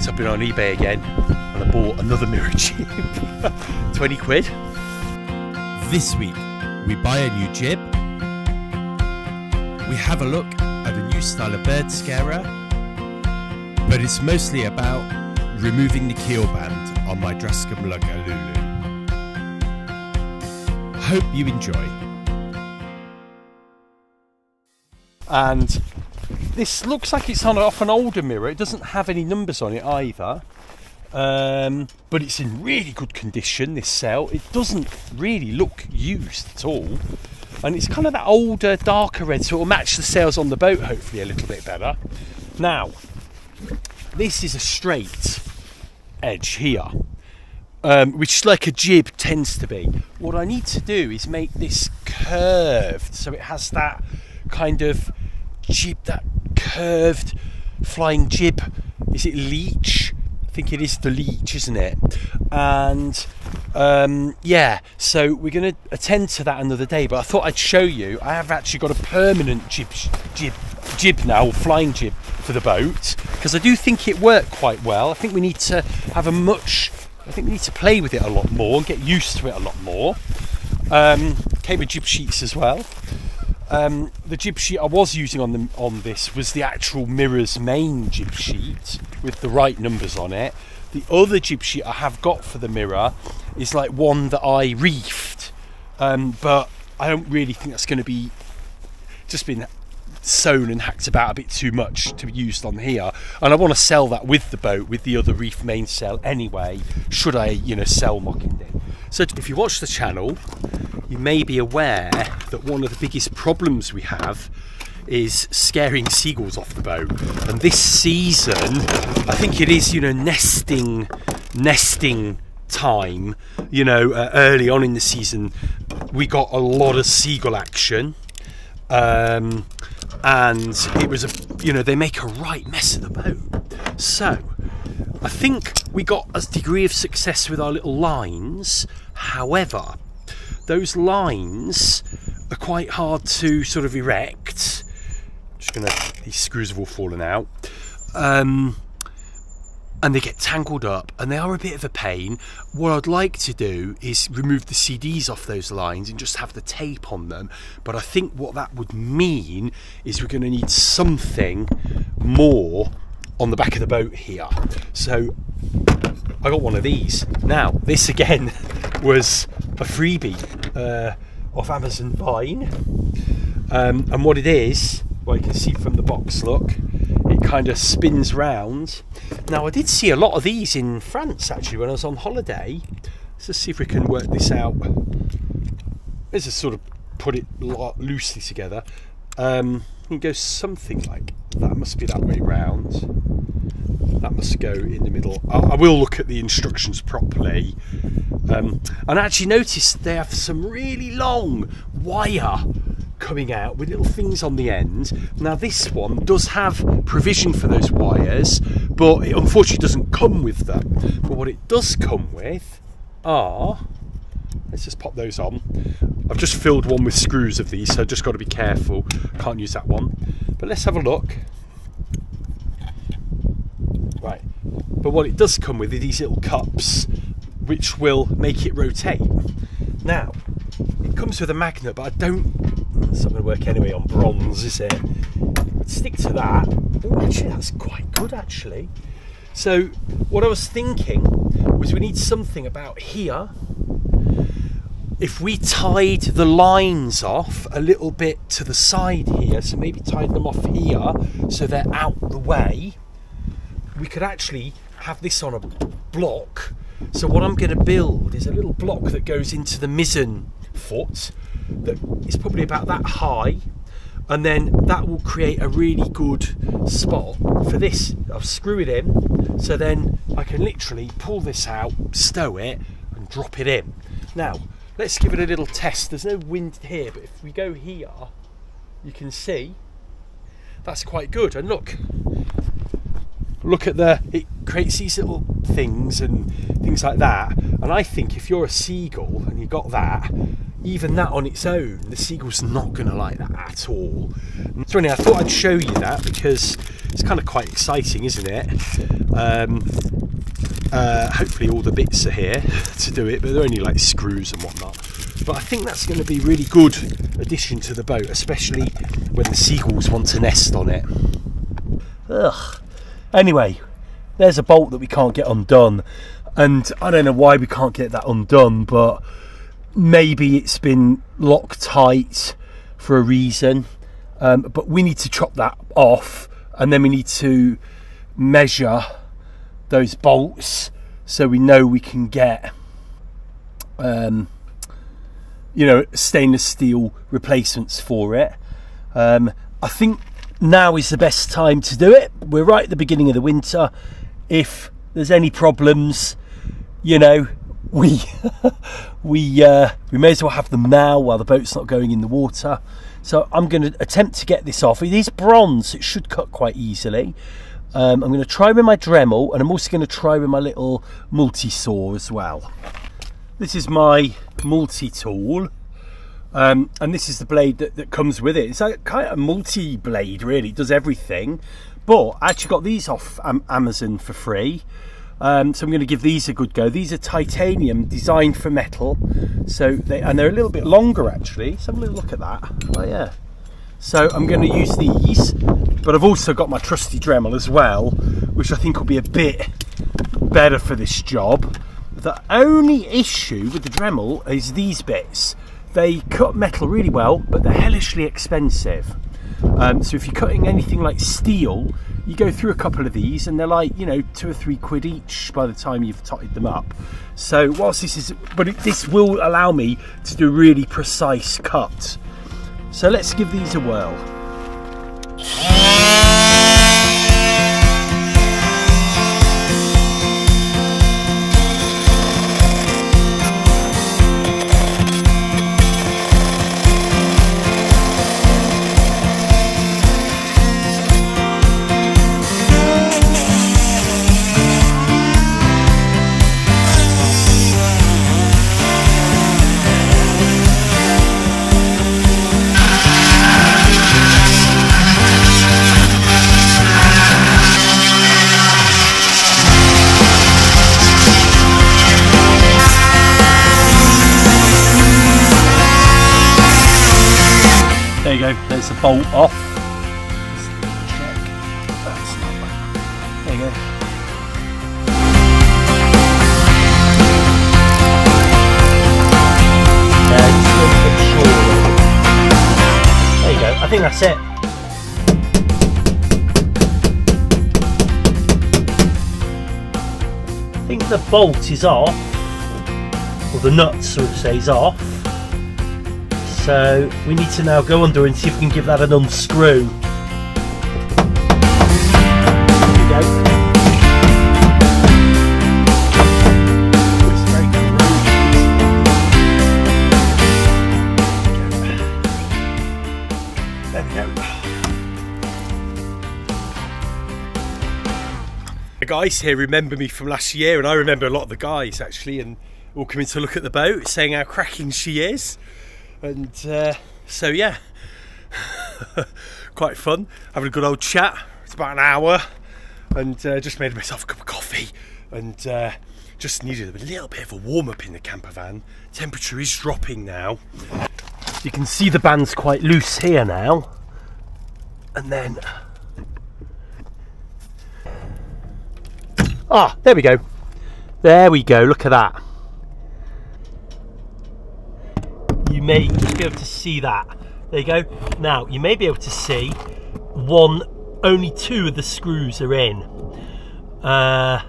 So I've been on eBay again and I bought another mirror jib. 20 quid. This week, we buy a new jib, we have a look at a new style of bird scarer, but it's mostly about removing the keel band on my Drascombe Lugger. Hope you enjoy. And this looks like it's on off an older mirror. It doesn't have any numbers on it either. Um, but it's in really good condition, this cell. It doesn't really look used at all. And it's kind of that older, darker red, so it'll match the sails on the boat hopefully a little bit better. Now, this is a straight edge here, um, which like a jib tends to be. What I need to do is make this curved so it has that kind of jib, that curved flying jib. Is it leech? I think it is the leech, isn't it? And um, yeah, so we're going to attend to that another day. But I thought I'd show you. I have actually got a permanent jib, jib, jib now, flying jib for the boat because I do think it worked quite well. I think we need to have a much. I think we need to play with it a lot more and get used to it a lot more. Um, came with jib sheets as well. Um, the jib sheet I was using on the, on this was the actual mirror's main jib sheet with the right numbers on it. The other jib sheet I have got for the mirror is like one that I reefed, um, but I don't really think that's going to be just been sewn and hacked about a bit too much to be used on here. And I want to sell that with the boat with the other reef mainsail anyway should I you know sell Mockingding so if you watch the channel you may be aware that one of the biggest problems we have is scaring seagulls off the boat. And this season, I think it is, you know, nesting, nesting time. You know, uh, early on in the season, we got a lot of seagull action. Um, and it was a, you know, they make a right mess of the boat. So, I think we got a degree of success with our little lines. However, those lines are quite hard to sort of erect. Just gonna, these screws have all fallen out. Um, and they get tangled up and they are a bit of a pain. What I'd like to do is remove the CDs off those lines and just have the tape on them. But I think what that would mean is we're going to need something more on the back of the boat here. So I got one of these. Now, this again was a freebie uh, off Amazon Vine. Um, and what it is, well, you can see from the box look, it kind of spins round. Now, I did see a lot of these in France actually when I was on holiday. Let's see if we can work this out. Let's just sort of put it loosely together. Um, it goes something like that. Must be that way round. That must go in the middle. I, I will look at the instructions properly. Um, and I actually noticed they have some really long wire coming out with little things on the end. Now this one does have provision for those wires, but it unfortunately doesn't come with them. But what it does come with are let's just pop those on. I've just filled one with screws of these, so i just got to be careful. Can't use that one. But let's have a look. Right, but what it does come with are these little cups, which will make it rotate. Now, it comes with a magnet, but I don't. It's not going to work anyway on bronze, is it? stick to that. Oh, actually, that's quite good, actually. So, what I was thinking was we need something about here if we tied the lines off a little bit to the side here, so maybe tied them off here so they're out the way, we could actually have this on a block. So what I'm going to build is a little block that goes into the mizzen foot that is probably about that high and then that will create a really good spot for this. I'll screw it in so then I can literally pull this out, stow it and drop it in. Now Let's give it a little test. There's no wind here, but if we go here, you can see that's quite good. And look, look at the, it creates these little things and things like that. And I think if you're a seagull and you got that, even that on its own, the seagull's not going to like that at all. So anyway, I thought I'd show you that because it's kind of quite exciting, isn't it? Um, uh, hopefully all the bits are here to do it, but they're only like screws and whatnot. But I think that's going to be really good addition to the boat, especially when the seagulls want to nest on it. Ugh. Anyway, there's a bolt that we can't get undone, and I don't know why we can't get that undone, but maybe it's been locked tight for a reason. Um, but we need to chop that off, and then we need to measure those bolts so we know we can get um, you know stainless steel replacements for it. Um, I think now is the best time to do it. We're right at the beginning of the winter if there's any problems you know we we uh, we may as well have them now while the boat's not going in the water so I'm going to attempt to get this off it is bronze it should cut quite easily um, I'm going to try with my Dremel and I'm also going to try with my little multi-saw as well. This is my multi-tool um, and this is the blade that, that comes with it. It's like kind of a multi-blade really, it does everything. But I actually got these off Amazon for free. Um, so I'm going to give these a good go. These are titanium designed for metal, so they and they're a little bit longer actually. So have a little look at that. Oh yeah, so I'm going to use these, but I've also got my trusty Dremel as well, which I think will be a bit better for this job. The only issue with the Dremel is these bits. They cut metal really well, but they're hellishly expensive. Um, so if you're cutting anything like steel, you go through a couple of these and they're like, you know, two or three quid each by the time you've totted them up. So whilst this is, but it, this will allow me to do really precise cuts. So let's give these a whirl. You go, there's the bolt off. There you go. There you go, I think that's it. I think the bolt is off, or the nut, so to say, is off. So we need to now go under and see if we can give that an unscrew. The guys here remember me from last year, and I remember a lot of the guys actually, and all coming to look at the boat, saying how cracking she is and uh, so yeah. Quite fun. Having a good old chat. It's about an hour. And uh, just made myself a cup of coffee. And uh, just needed a little bit of a warm up in the camper van. Temperature is dropping now. You can see the band's quite loose here now. And then ah there we go. There we go. Look at that you may just be able to see that. There you go. Now, you may be able to see one, only two of the screws are in. Uh,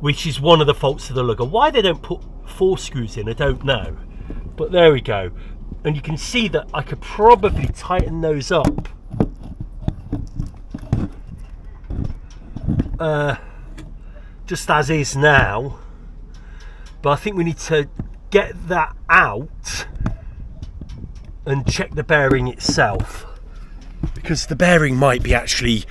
which is one of the faults of the lugger. Why they don't put four screws in, I don't know. But there we go. And you can see that I could probably tighten those up. Uh, just as is now. But I think we need to get that out and check the bearing itself. Because the bearing might be actually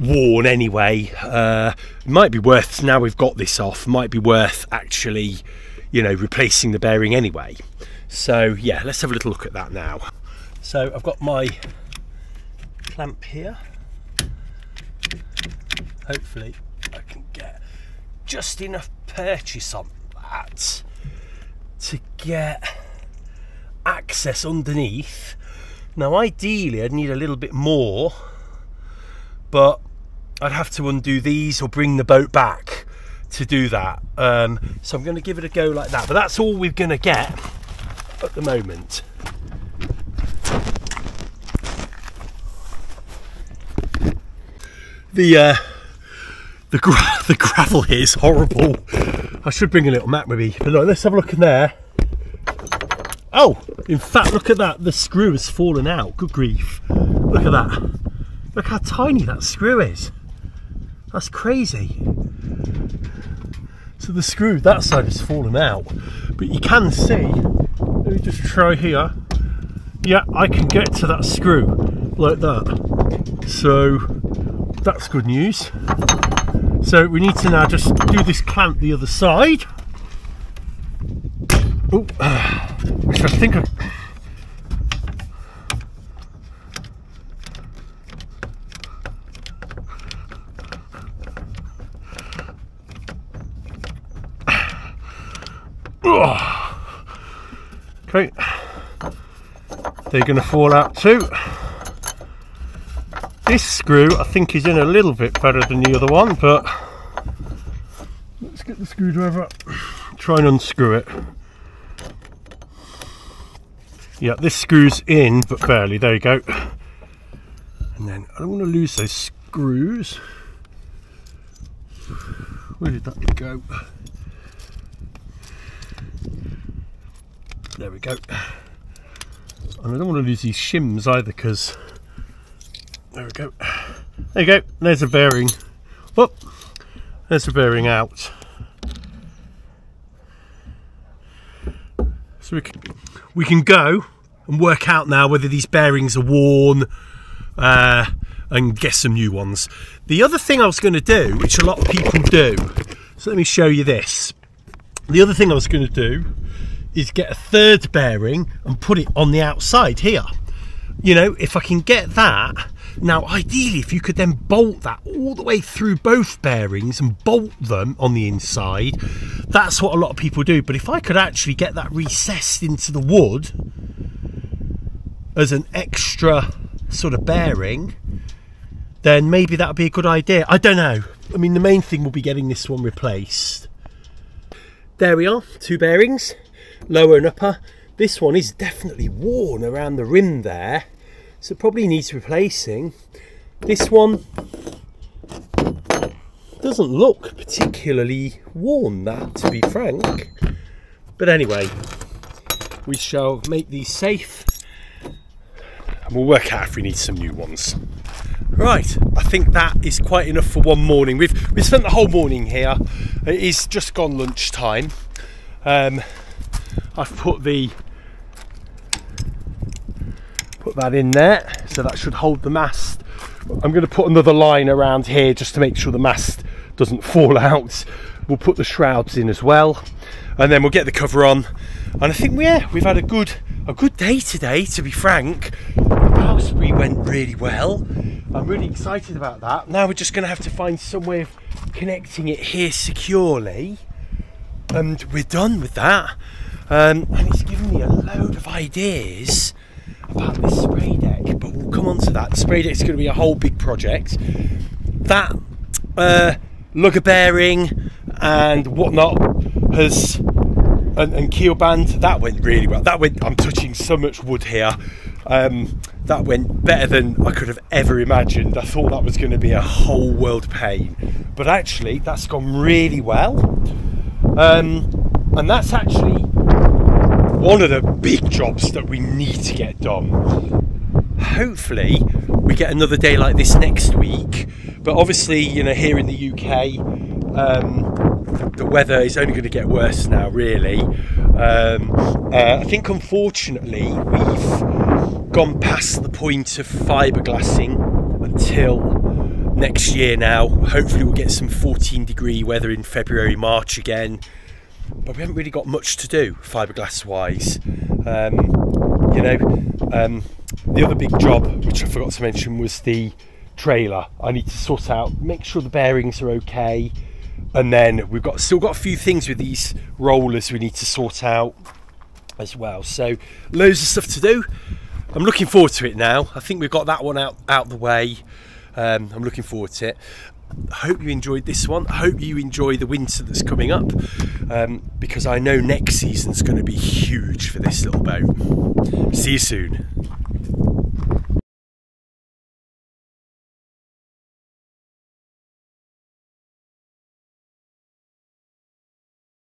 worn anyway. Uh, might be worth now we've got this off might be worth actually you know replacing the bearing anyway. So yeah let's have a little look at that now. So I've got my clamp here. Hopefully I can get just enough purchase on that to get access underneath. Now, ideally, I'd need a little bit more, but I'd have to undo these or bring the boat back to do that. Um, so I'm going to give it a go like that. But that's all we're going to get at the moment. The uh, the gra- the gravel here is horrible. I should bring a little map maybe. But look, let's have a look in there. Oh, in fact, look at that. The screw has fallen out. Good grief. Look at that. Look how tiny that screw is. That's crazy. So the screw, that side has fallen out. But you can see, let me just try here. Yeah, I can get to that screw like that. So that's good news. So we need to now just do this clamp the other side. Oh, which I think I, Okay, they're going to fall out too. This screw I think is in a little bit better than the other one, but screwdriver try and unscrew it. Yeah, this screws in, but barely. There you go. And then I don't want to lose those screws. Where did that go? There we go. And I don't want to lose these shims either because there we go. There you go. There's a bearing. Oh, there's a bearing out. So we can, we can go and work out now whether these bearings are worn uh, and get some new ones. The other thing I was going to do, which a lot of people do, so let me show you this. The other thing I was going to do is get a third bearing and put it on the outside here. You know, if I can get that, now ideally if you could then bolt that all the way through both bearings and bolt them on the inside, that's what a lot of people do. But if I could actually get that recessed into the wood as an extra sort of bearing, then maybe that would be a good idea. I don't know. I mean, the main thing will be getting this one replaced. There we are, two bearings lower and upper. This one is definitely worn around the rim there, so probably needs replacing. This one doesn't look particularly worn, that to be frank. But anyway, we shall make these safe and we'll work out if we need some new ones. Right, I think that is quite enough for one morning. We've we spent the whole morning here. It is just gone lunchtime. Um, I've put the put that in there so that should hold the mast. I'm going to put another line around here just to make sure the mast doesn't fall out. We'll put the shrouds in as well and then we'll get the cover on. And I think yeah we've had a good a good day today to be frank. Bowsprit went really well. I'm really excited about that. Now we're just going to have to find some way of connecting it here securely and we're done with that. Um, and it's given me a load of ideas about this spray deck, but we'll come on to that. The spray deck is going to be a whole big project. That uh, lugger bearing and whatnot has and, and, keel band that went really well. That went. I'm touching so much wood here. Um, that went better than I could have ever imagined. I thought that was going to be a whole world pain, but actually that's gone really well. Um, and that's actually one of the big jobs that we need to get done. Hopefully, we get another day like this next week. But obviously, you know, here in the UK, um, the weather is only going to get worse now, really. Um, uh, I think, unfortunately, we've gone past the point of fiberglassing until next year now. Hopefully, we'll get some 14 degree weather in February, March again but we haven't really got much to do fiberglass wise. Um, you know, um, the other big job, which I forgot to mention, was the trailer. I need to sort out, make sure the bearings are okay, and then we've got still got a few things with these rollers we need to sort out as well. So loads of stuff to do. I'm looking forward to it now. I think we've got that one out out the way. Um, I'm looking forward to it. Hope you enjoyed this one. Hope you enjoy the winter that's coming up um, because I know next season's going to be huge for this little boat. See you soon.